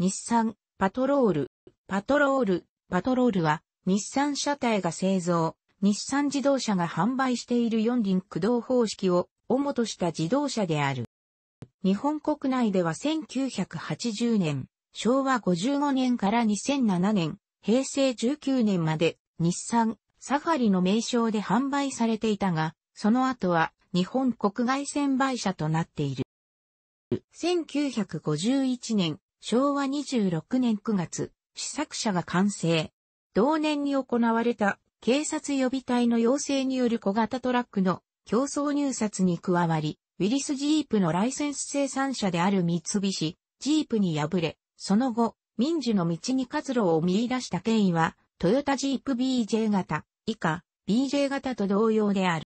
日産、パトロール、パトロール、パトロールは、日産車体が製造、日産自動車が販売している四輪駆動方式を主とした自動車である。日本国内では1980年、昭和55年から2007年、平成19年まで日産、サファリの名称で販売されていたが、その後は日本国外専売車となっている。1951年、昭和26年9月、試作車が完成。同年に行われた警察予備隊の要請による小型トラックの競争入札に加わり、ウィリスジープのライセンス生産者である三菱、ジープに敗れ、その後、民主の道に活路を見出した経緯は、トヨタジープ BJ 型、以下、BJ 型と同様である。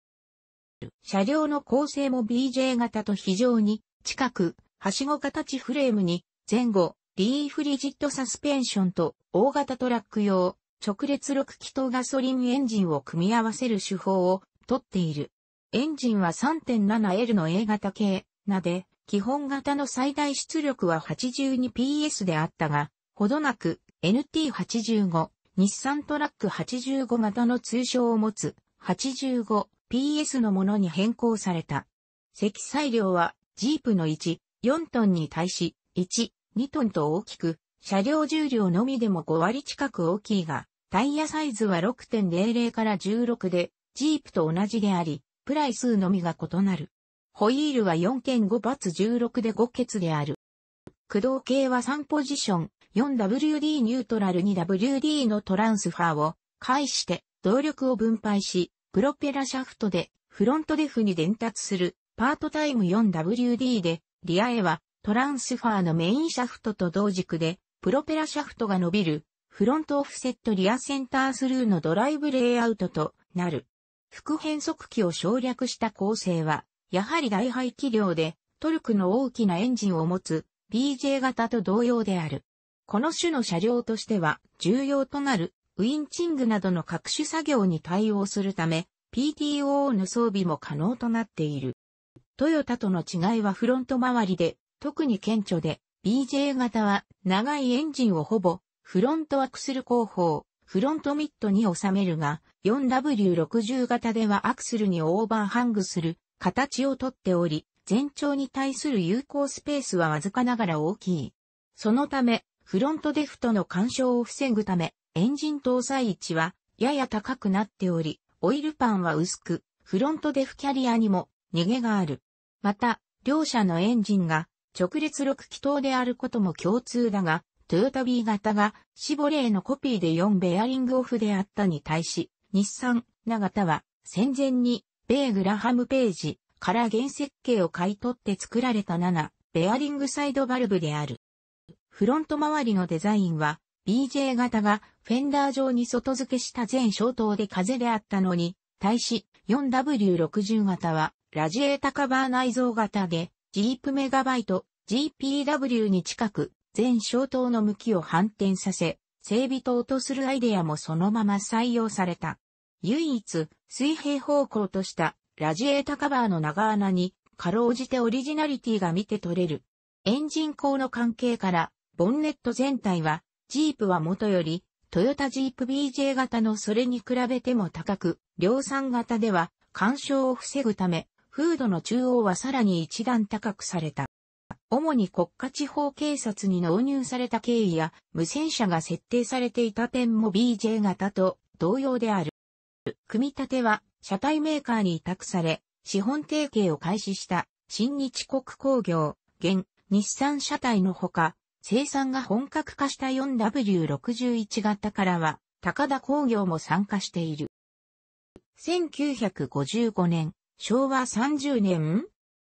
車両の構成も BJ 型と非常に近く、はしご形フレームに前後、リーフリジットサスペンションと大型トラック用、直列6気筒ガソリンエンジンを組み合わせる手法をとっている。エンジンは 3.7L の A 型系なで、基本型の最大出力は 82PS であったが、ほどなく NT85、日産トラック85型の通称を持つ 85PS のものに変更された。積載量はジープの1、4トンに対し1、2トンと大きく、車両重量のみでも5割近く大きいが、タイヤサイズは6.00から16で、ジープと同じであり、プライ数のみが異なる。ホイールは4.5バツ16で5ケである。駆動系は3ポジション、4WD ニュートラル 2WD のトランスファーを介して動力を分配し、プロペラシャフトでフロントデフに伝達するパートタイム 4WD で、リアへはトランスファーのメインシャフトと同軸で、プロペラシャフトが伸びる、フロントオフセットリアセンタースルーのドライブレイアウトとなる。副変速機を省略した構成は、やはり大排気量で、トルクの大きなエンジンを持つ BJ 型と同様である。この種の車両としては、重要となるウィンチングなどの各種作業に対応するため、PTO の装備も可能となっている。トヨタとの違いはフロント周りで特に顕著で、BJ 型は長いエンジンをほぼフロントアクスル後方、フロントミッドに収めるが、4W60 型ではアクスルにオーバーハングする形をとっており、全長に対する有効スペースはわずかながら大きい。そのため、フロントデフとの干渉を防ぐため、エンジン搭載位置はやや高くなっており、オイルパンは薄く、フロントデフキャリアにも逃げがある。また、両者のエンジンが直列6気筒であることも共通だが、トヨタ B 型がシボレーのコピーで4ベアリングオフであったに対し、日産、ナ型は戦前に米グラハムページから原設計を買い取って作られた7ベアリングサイドバルブである。フロント周りのデザインは BJ 型がフェンダー上に外付けした全消灯で風であったのに、対し 4W60 型はラジエータカバー内蔵型でジープメガバイト GPW に近く全消灯の向きを反転させ、整備灯とするアイデアもそのまま採用された。唯一水平方向としたラジエータカバーの長穴にかろうじてオリジナリティが見て取れる。エンジン口の関係からボンネット全体はジープはもとよりトヨタジープ BJ 型のそれに比べても高く、量産型では干渉を防ぐためフードの中央はさらに一段高くされた。主に国家地方警察に納入された経緯や無線車が設定されていた点も BJ 型と同様である。組み立ては車体メーカーに委託され、資本提携を開始した新日国工業、現日産車体のほか、生産が本格化した 4W61 型からは、高田工業も参加している。1955年、昭和30年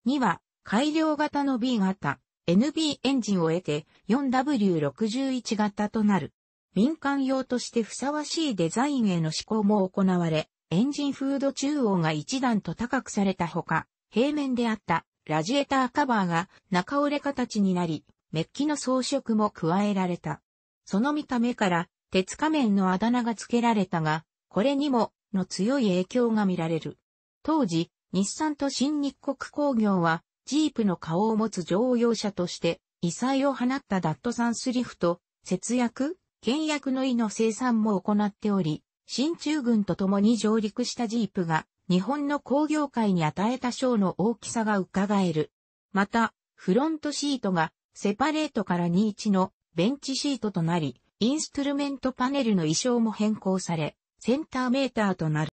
には改良型の B 型 NB エンジンを得て 4W61 型となる。民間用としてふさわしいデザインへの試行も行われ、エンジンフード中央が一段と高くされたほか、平面であったラジエーターカバーが中折れ形になり、メッキの装飾も加えられた。その見た目から鉄仮面のあだ名が付けられたが、これにもの強い影響が見られる。当時、日産と新日国工業は、ジープの顔を持つ乗用車として、異彩を放ったダットサンスリフト、節約、倹約の意の生産も行っており、新中軍と共に上陸したジープが日本の工業界に与えた賞の大きさが伺える。また、フロントシートがセパレートから21のベンチシートとなり、インストゥルメントパネルの衣装も変更され、センターメーターとなる。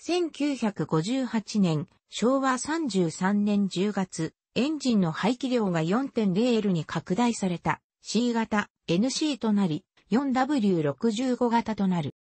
1958年、昭和33年10月、エンジンの排気量が 4.0L に拡大された C 型 NC となり、4W65 型となる。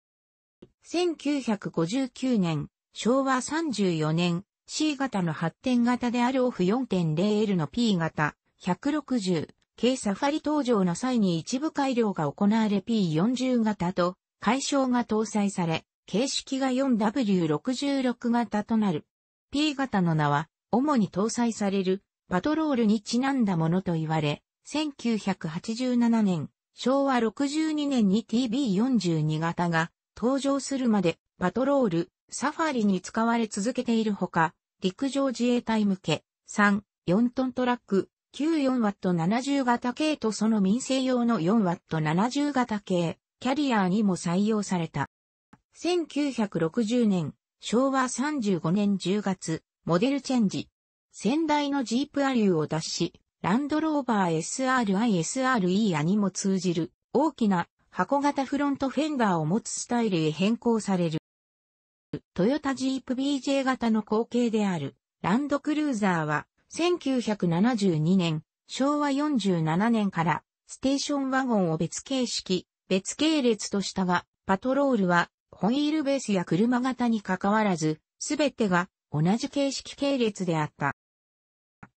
1959年、昭和34年、C 型の発展型であるオフ 4.0L の P 型160軽サファリ登場の際に一部改良が行われ P40 型と解消が搭載され、形式が 4W66 型となる。P 型の名は、主に搭載されるパトロールにちなんだものと言われ、1987年、昭和62年に TB42 型が登場するまでパトロール、サファリに使われ続けているほか、陸上自衛隊向け3、4トントラック、94W70 型系とその民生用の 4W70 型系、キャリアにも採用された。1960年、昭和35年10月、モデルチェンジ。先代のジープアリューを脱し、ランドローバー SRI SRE アにも通じる大きな箱型フロントフェンダーを持つスタイルへ変更される。トヨタジープ BJ 型の後継であるランドクルーザーは1972年、昭和47年からステーションワゴンを別形式、別系列としたが、パトロールはホイールベースや車型に関わらず、すべてが同じ形式系列であった。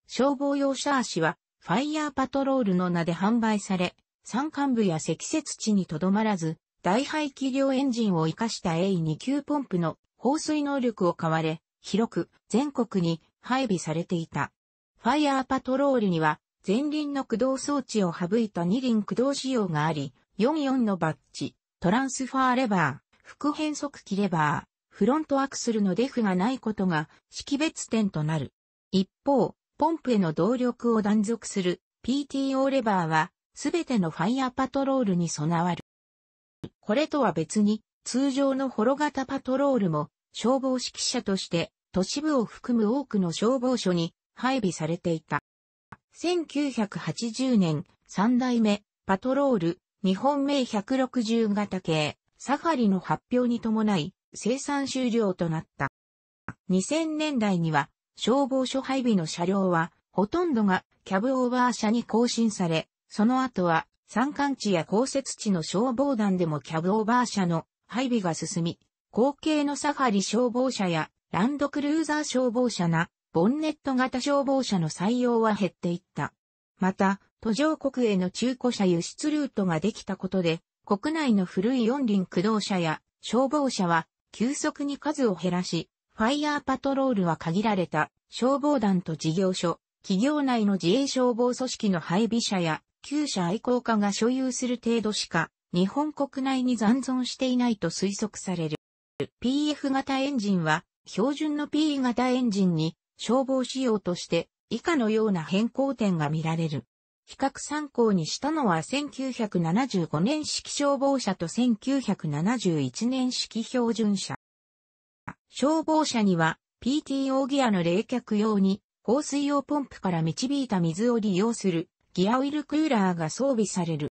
消防用シャーシはファイヤーパトロールの名で販売され、山間部や積雪地にとどまらず、大排気量エンジンを活かした A2 級ポンプの放水能力を買われ、広く全国に配備されていた。ファイヤーパトロールには前輪の駆動装置を省いた二輪駆動仕様があり、44のバッジ、トランスファーレバー、副変速機レバー、フロントアクスルのデフがないことが識別点となる。一方、ポンプへの動力を断続する PTO レバーはすべてのファイヤーパトロールに備わる。これとは別に通常のホロ型パトロールも消防指揮者として都市部を含む多くの消防署に配備されていた。1980年、3代目、パトロール、日本名160型系、サファリの発表に伴い、生産終了となった。2000年代には、消防署配備の車両は、ほとんどがキャブオーバー車に更新され、その後は、山間地や降雪地の消防団でもキャブオーバー車の配備が進み、後継のサファリ消防車やランドクルーザー消防車なボンネット型消防車の採用は減っていった。また、途上国への中古車輸出ルートができたことで、国内の古い四輪駆動車や消防車は急速に数を減らし、ファイヤーパトロールは限られた消防団と事業所、企業内の自衛消防組織の配備車や旧車愛好家が所有する程度しか日本国内に残存していないと推測される。PF 型エンジンは標準の P 型エンジンに消防仕様として以下のような変更点が見られる。比較参考にしたのは1975年式消防車と1971年式標準車。消防車には PTO ギアの冷却用に放水用ポンプから導いた水を利用するギアオイルクーラーが装備される。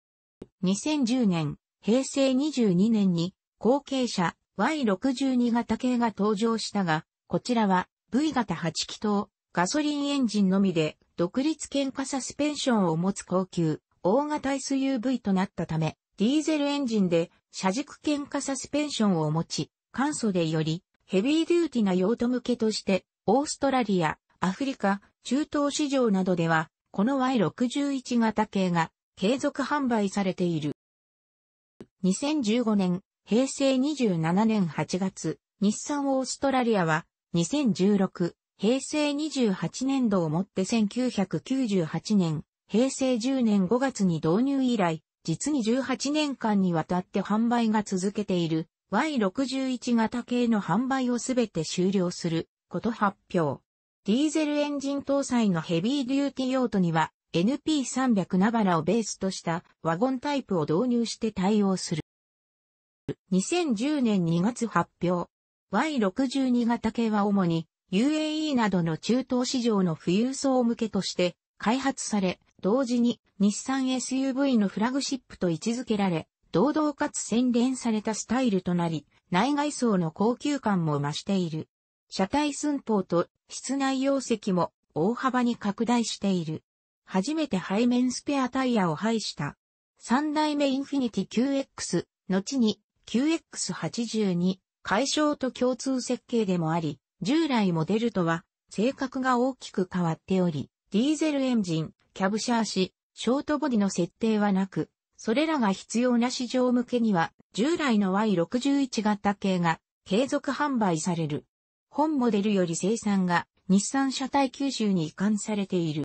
2010年、平成22年に後継車 Y62 型系が登場したが、こちらは V 型8気筒、ガソリンエンジンのみで、独立懸架サスペンションを持つ高級、大型 SUV となったため、ディーゼルエンジンで、車軸懸架サスペンションを持ち、簡素でより、ヘビーデューティな用途向けとして、オーストラリア、アフリカ、中東市場などでは、この Y61 型系が継続販売されている。2015年、平成27年8月、日産オーストラリアは2016、平成28年度をもって1998年、平成10年5月に導入以来、実に18年間にわたって販売が続けている Y61 型系の販売をすべて終了すること発表。ディーゼルエンジン搭載のヘビーデューティ用途には NP300 ナバラをベースとしたワゴンタイプを導入して対応する。2010年2月発表。Y62 型系は主に UAE などの中東市場の富裕層向けとして開発され、同時に日産 SUV のフラグシップと位置づけられ、堂々かつ洗練されたスタイルとなり、内外装の高級感も増している。車体寸法と室内容積も大幅に拡大している。初めて背面スペアタイヤを配した。三代目インフィニティ QX、後に QX82、解消と共通設計でもあり、従来モデルとは性格が大きく変わっており、ディーゼルエンジン、キャブシャーシ、ショートボディの設定はなく、それらが必要な市場向けには、従来の Y61 型系が継続販売される。本モデルより生産が日産車体吸収に移管されている。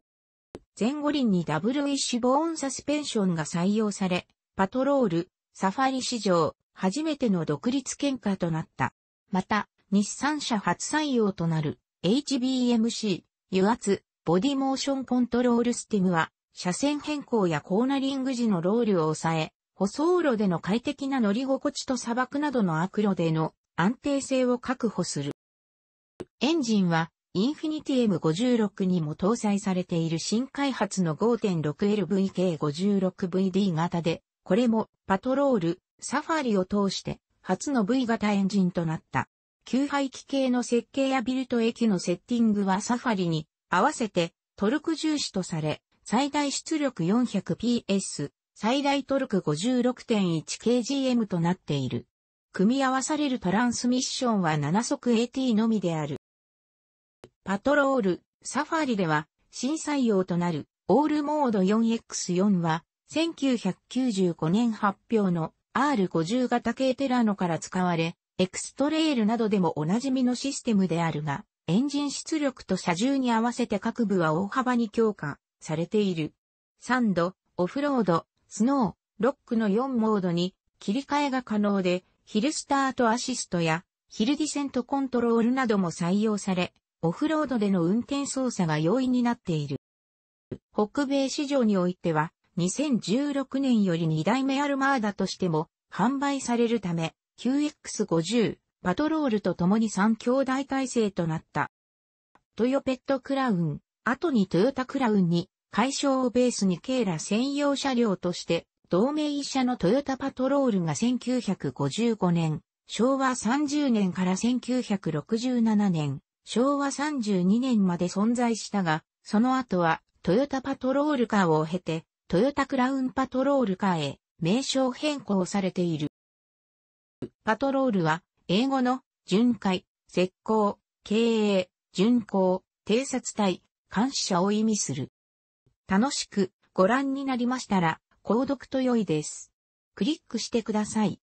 前後輪にダブルウィッシュボーンサスペンションが採用され、パトロール、サファリ史上、初めての独立喧嘩となった。また、日産車初採用となる HBMC、油圧、ボディモーションコントロールスティムは、車線変更やコーナリング時のロールを抑え、舗装路での快適な乗り心地と砂漠などの悪路での安定性を確保する。エンジンは、インフィニティ M56 にも搭載されている新開発の 5.6LVK56VD 型で、これもパトロール、サファリを通して初の V 型エンジンとなった。吸排気系の設計やビルト駅のセッティングはサファリに合わせてトルク重視とされ、最大出力 400PS、最大トルク 56.1kgm となっている。組み合わされるトランスミッションは7速 AT のみである。パトロール、サファリでは新採用となるオールモード 4X4 は1995年発表の R50 型系テラノから使われ、エクストレールなどでもおなじみのシステムであるが、エンジン出力と車重に合わせて各部は大幅に強化されている。サンド、オフロード、スノー、ロックの4モードに切り替えが可能で、ヒルスタートアシストやヒルディセントコントロールなども採用され、オフロードでの運転操作が容易になっている。北米市場においては、2016年より2代目アルマーダとしても販売されるため、QX50、パトロールと共に3兄弟体制となった。トヨペットクラウン、後にトヨタクラウンに、解消をベースにケーラ専用車両として、同名車のトヨタパトロールが1955年、昭和30年から1967年、昭和32年まで存在したが、その後はトヨタパトロールカーを経て、トヨタクラウンパトロールカーへ名称変更されている。パトロールは英語の巡回、石膏、経営、巡行、偵察隊、監視者を意味する。楽しくご覧になりましたら、購読と良いです。クリックしてください。